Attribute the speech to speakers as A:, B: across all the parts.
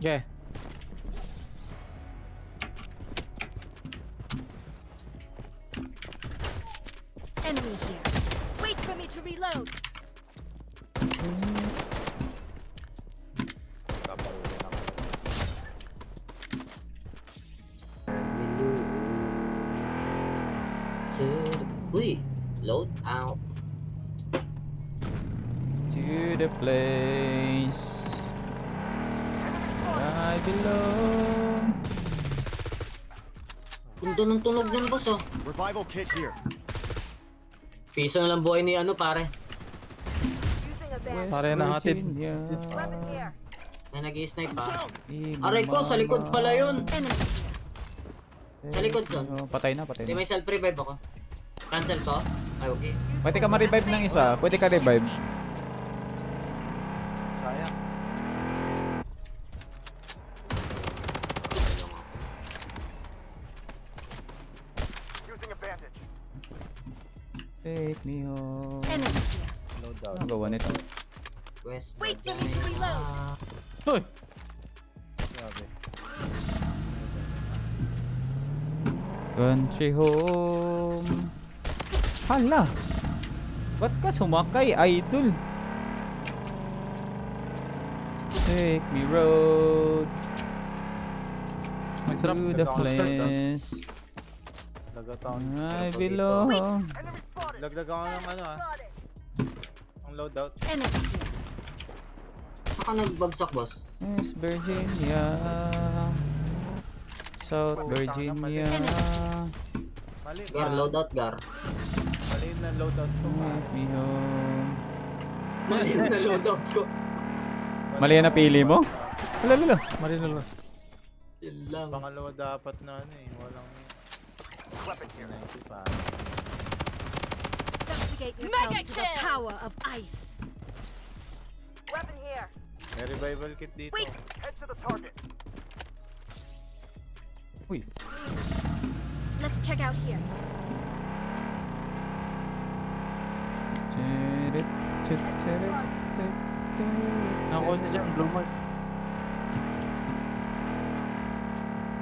A: Okay.
B: Enemy here. Wait for me to reload.
C: Kapahuli naman.
D: To Uy! Load out.
E: To the place I belong.
D: Tundo ng tunog niyan, boss, oh.
F: Revival kit here.
D: Piso na lang buhay ni ano, pare.
A: Pare na hatid.
D: Na nag-i-snipe pa. Aray ko, sa likod pala yun. Sa likod, son.
E: Oh, patay na, patay
D: Di
E: na.
D: may self-revive ako. Cancel to? Ay, okay.
E: Pwede ka ma-revive ng isa. Pwede ka revive. Take me home.
B: Enemy here.
C: No doubt.
E: Ano gawa nito?
D: West.
B: Wait for me to reload.
A: Hoy!
C: Grabe.
E: Country home. Hala! Ba't ka sumakay, idol? Take me road to the flames.
C: Lagatown.
E: I belong.
C: Lagdag ako ng ano ah. Ang loadout.
D: Saka nagbagsak, boss.
E: West Virginia. South Virginia.
C: Mali.
D: Gar, loadout, gar.
C: Mali na loadout ko.
E: Me home.
D: Mali na loadout ko.
E: Mali yan napili mo? Wala, wala.
A: Mali na lang.
D: Yun lang.
C: Pangalawa dapat na ano eh. Walang
F: Weapon here.
C: 90 pa.
B: Subjugate yourself to the power of ice.
G: Weapon here.
C: May revival kit dito.
B: Wait.
F: Head to the target.
E: Uy.
B: Let's check out here.
E: Tirit, tit, tirit, tit, tirit.
A: Nakakuha niya dyan, blue mark.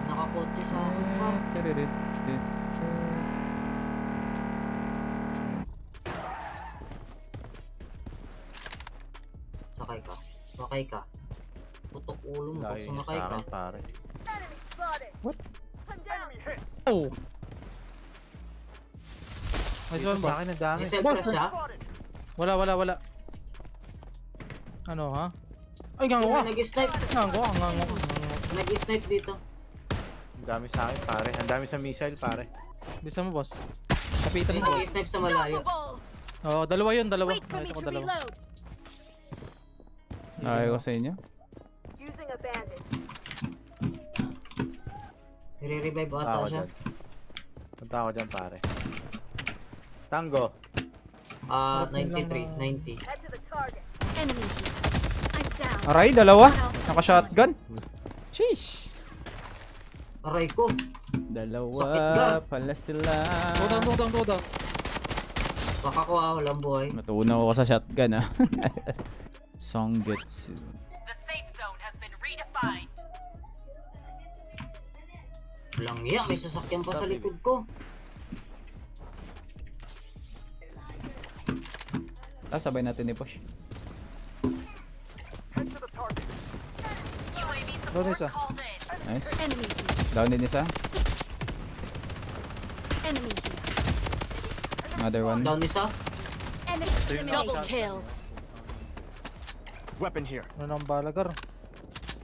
D: Nakakotse sa akin pa.
E: Tiririt, tit, tit.
D: Ka. Sakay ka. Putok ulo mo pag sumakay ka.
C: pare.
E: What?
A: Oh! Nice
C: Dito
A: one,
C: sa
A: boss.
C: akin ang dami.
D: May self-press siya.
A: Wala, wala, wala. Ano, ha? Ay, gango ka!
D: May nag-snipe.
A: Gango ka, gango ka.
D: Nag-snipe dito.
C: Ang dami sa akin pare. Ang dami sa missile pare.
A: Bisa mo, boss. Kapitan
D: May
A: mo.
D: nag-snipe sa malayo.
A: Oo, dalawa yun, dalawa.
B: Wait for me
A: Nakita ko
B: to
A: dalawa.
E: Ayaw ko sa inyo.
G: Using a bandage.
D: Nire-revive ata
C: ako
D: siya.
C: dyan. Punta ako dyan pare. Tango.
D: Ah, 93, 90.
G: Head to the target.
B: Enemy here. I'm down.
E: Aray, dalawa. Naka-shotgun. Sheesh.
D: Aray ko.
E: Dalawa pala sila.
A: Go down, go down, go down.
D: Baka ko ah, walang buhay.
E: Matunaw ako sa shotgun ah. Songgetsu.
G: The safe zone has been redefined.
D: Walang iya, may sasakyan pa sa likod ko.
E: Tapos sabay natin
F: the target.
A: Doon isa.
E: Nice. Down din isa. Another one.
D: Down isa.
B: Enemy double kill.
F: Weapon here.
A: Ano nang balagar?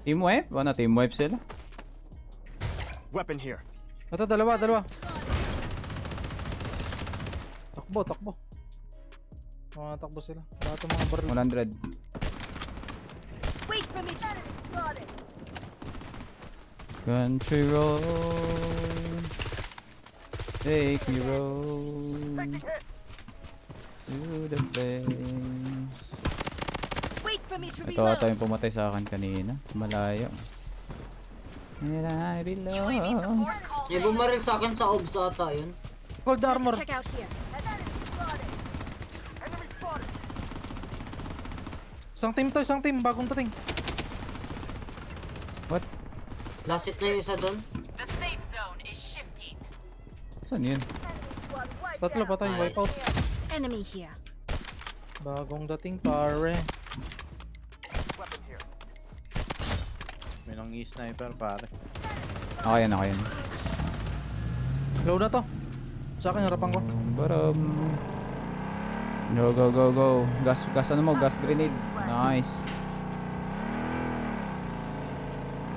E: Team wipe? Ano, team wipe sila?
F: Weapon here.
A: Ito, dalawa, dalawa. Takbo, takbo. Mga takbo sila. Lahat ng mga baril.
E: 100.
B: Wait for me to
G: Spotted.
E: Country road. Take me road. To the place.
B: wait for me to
E: Ito ata
B: reload.
E: yung pumatay sa akin kanina. Malayo. I belong.
D: May bumaril sa akin sa obs ata yun.
A: Gold armor.
B: Let's check out here.
F: Enemy spotted.
A: Isang team to, isang team. Bagong dating.
D: Last hit na yung isa doon.
E: Saan yun?
A: Tatlo
G: out.
A: patay,
D: Nice.
A: wipeout.
B: Enemy here.
A: Bagong dating pare.
C: May nang sniper pare.
E: Ako yan, ako yan.
A: Low na to. Sa akin, harapan ko.
E: Baram. Go, go, go, go. Gas, gas ano mo? Gas grenade. Nice.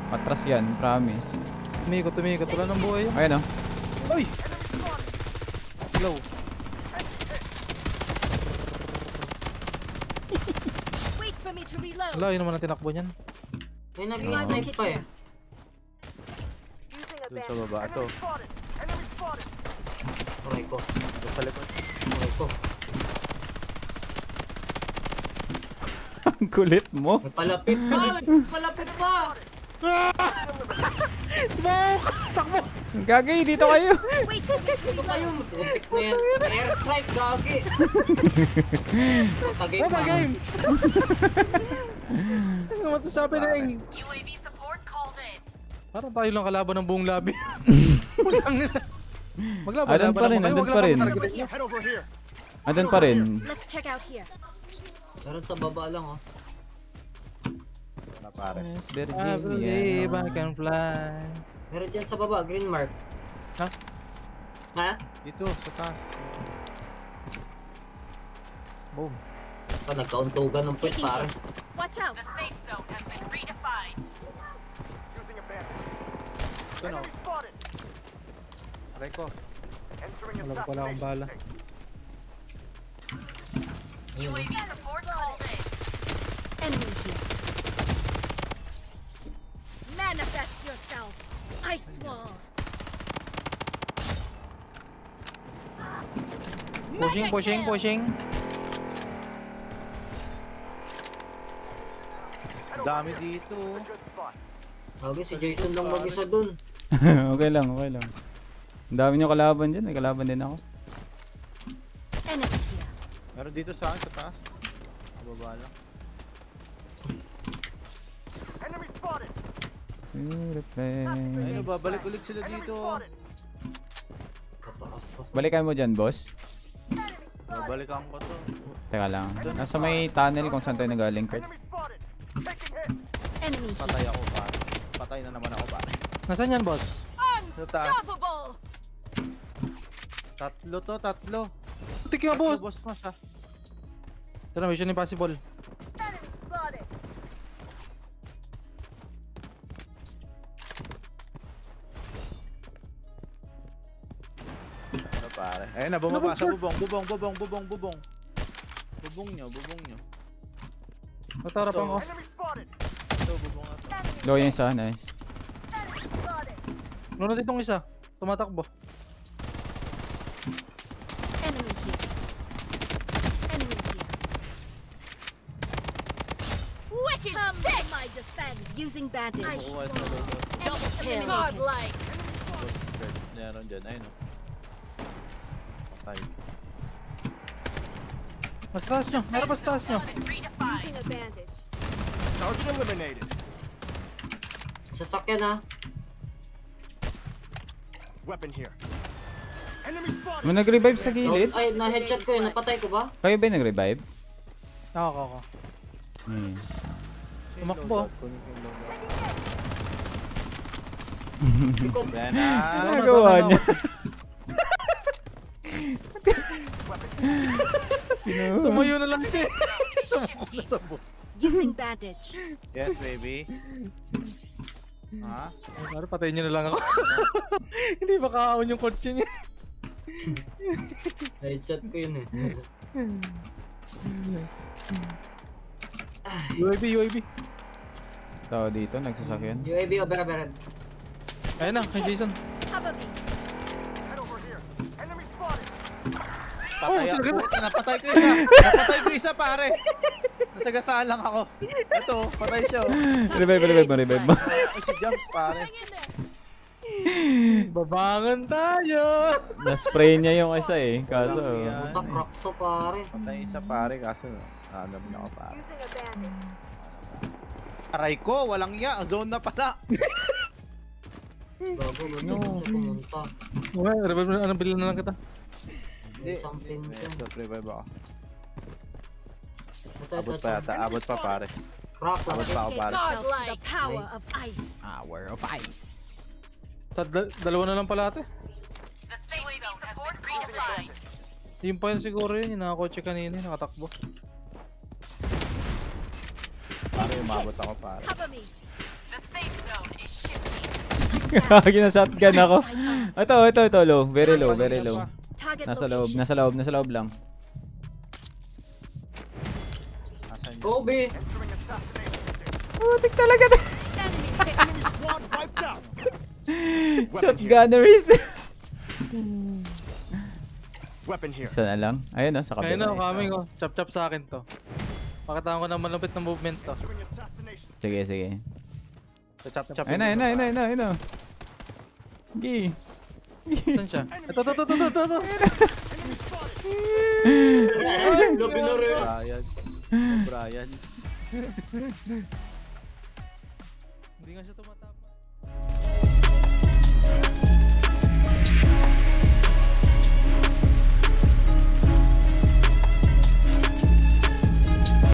E: Patras yan, promise.
A: Tumikot, tumikot. Wala ng buhay yun.
E: Ayun oh.
A: Uy! Low. Wala, yun naman ang tinakbo niyan.
D: May nag-snipe pa eh.
C: Dun sa baba to.
F: Enemy spotted. Enemy spotted.
D: Aray ko.
C: Dun sa likod.
D: Aray ko.
E: Ang kulit mo.
D: Palapit pa! Palapit pa!
A: Smoke! Takbo!
E: Gagay, dito kayo.
B: Wait for me to
D: Ito kayo,
B: reload.
D: muntik na yan. Airstrike, gagi! Patagay
A: What
D: pa.
A: a Ano sabi na yung...
G: UAV support called in.
A: Parang tayo lang kalaban ng buong labi. Maglaban,
E: Andun pa rin, andun pa rin. Andun pa rin.
B: Let's check out here.
D: Meron sa baba lang oh.
C: Na pare.
E: Yes,
A: I believe I
E: Virginia.
A: can fly.
D: Meron dyan sa baba, green mark.
A: Ha?
D: Ha?
C: Dito, sa taas.
A: Boom.
D: Pa, nagkauntugan ng
B: Taking
D: pare.
B: Watch out.
G: The safe zone has been redefined.
F: Using a bandage. Spotted.
C: Aray ko.
F: Entering
A: Wala ko pala akong bala.
G: UAV support called in.
B: Enemy here. Manifest yourself. Ice wall.
A: Pushing, pushing, pushing.
C: Dami dito.
D: Sabi si Jason lang mag-isa dun.
E: okay lang, okay lang. Ang dami nyo kalaban dyan. May kalaban din ako.
C: Meron dito sa akin sa taas. Kababa lang.
F: Enemy spotted.
C: Ayun, babalik ulit sila dito.
E: Balikan mo dyan, boss.
C: Babalikan ko to.
E: Teka lang. Nasa may tunnel kung saan tayo nagaling, Kurt.
F: Enemy spotted. Taking hit.
B: Enemy.
C: Patay ako pare. Patay na naman ako pare.
A: Nasaan yan, boss?
B: Unstoppable.
C: Tatlo to, tatlo.
A: Putik
C: Tatlo,
A: boss.
C: boss mas ha.
A: Ito na, Mission Impossible.
C: Ano pare? Ayun na, bumaba sa bubong, bubong, bubong, bubong, bubong. Bubong nyo, bubong nyo.
A: Ito, harapan ko.
C: Ito, bubong na to.
E: Go yung isa, nice.
A: Nuna ditong isa. Tumatakbo.
B: Enemy here. Enemy here. Wicked Come to my defense. Using bandage.
C: Sa loob.
B: Double kill.
G: Godlike.
C: Meron dyan, ayun o. Patay.
A: Mas taas nyo. Meron pa sa taas nyo.
G: Using a bandage.
F: Target eliminated.
D: Sasakyan ha.
F: Weapon here. Enemy spotted.
E: May nag-revive sa gilid.
D: Ay, na-headshot ko yun. Napatay ko ba?
E: Kayo ba yung nag-revive?
A: Ako, ako, ako.
E: Hmm.
A: Tumakbo. Ano
E: Nagawa
A: na,
E: niya.
A: Tumayo na lang siya. Sumuko na sa buhok.
B: Using bandage.
C: Yes, baby. Ha?
A: Ano, patayin nyo na lang ako. Hindi makaahon yung kotse niya.
D: Headshot ko yun eh.
A: UAV, UAV.
E: Tao dito, nagsasakyan.
D: UAV over overhead.
A: Ayun na, kay Jason.
B: Cover me.
F: Head over here. Enemy spotted.
C: Patay
A: Oh,
C: ako. Napatay ko isa. Napatay ko isa, pare. Nasagasaan lang ako. Ito, patay siya. oh.
E: Revive, revive mo, revive mo.
C: Si Jumps, pare.
A: Babangan tayo!
E: Na-spray niya yung isa eh. Kaso.
D: Puta, crack to pare.
C: Patay isa, pare. Kaso, ano na ako, pare. Aray ko, walang iya. Zone na pala.
D: Bago,
E: No.
D: pumunta?
A: Okay, revive na, anong bilan na lang kita.
C: Hindi.
D: Something
C: May
D: to.
C: stop revive ako. Abot pa yata. Abot pa pare. Abot pa ako pare.
B: The power of ice.
E: Hour of ice.
A: Tad- dalawa na lang pala ate. Yung pa yun siguro yun, yung nakakotse kanina, nakatakbo.
C: Pare, umabot ako pare.
B: Cover me.
G: The safe zone is shifting.
E: Gina-shotgun ako. Ito, ito, ito, low. Very low, very low.
B: Target
E: Nasa loob, nasa loob, nasa loob lang.
D: Kobe!
E: Putik talaga
F: wiped out. Weapon here.
E: Isa na lang. Ayun na, sa
A: Ayun na,
E: kabila.
A: coming oh. Chop-chop sa akin to. Pakitaan ko na malupit na movement to.
E: Sige, sige.
C: Chop chop.
E: Ayun na, ayun na, ayun na, ayun na, na. Gi.
A: Saan siya? Ito, ito, ito, ito, ito, ito.
D: Labi na rin.
C: Brian. Brian.
A: Hindi nga siya tumat.